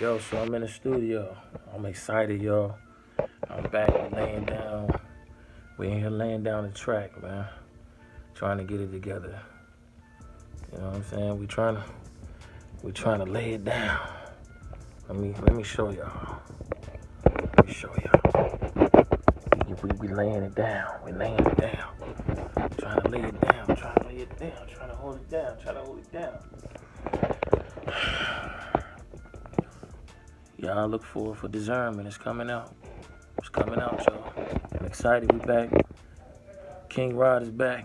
Yo, so I'm in the studio. I'm excited, y'all. I'm back laying down. We in here laying down the track, man. Trying to get it together. You know what I'm saying? We trying to we trying to lay it down. Let me let me show y'all. Let me show y'all. We, we, we laying it down. We laying it down. Trying to lay it down. Trying to lay it down. Trying to hold it down. Trying to hold it down. Y'all look forward for discernment. It's coming out. It's coming out, y'all. I'm excited. We back. King Rod is back.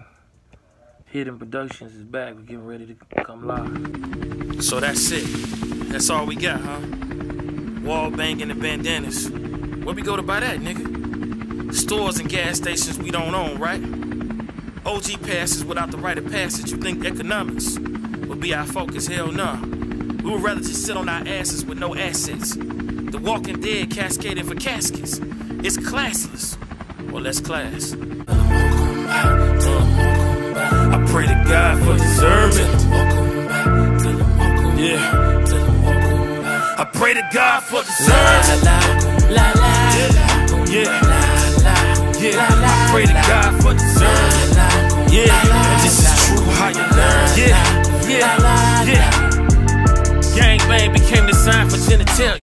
Hidden Productions is back. We're getting ready to come live. So that's it. That's all we got, huh? Wall banging and bandanas. Where we go to buy that, nigga? Stores and gas stations we don't own, right? OG passes without the right of passage. You think economics would be our focus? Hell no. We would rather just sit on our asses with no assets. The walking dead cascading for caskets. It's classless. Well, that's class. I pray to God for discernment. Yeah. I pray to God for discernment. tell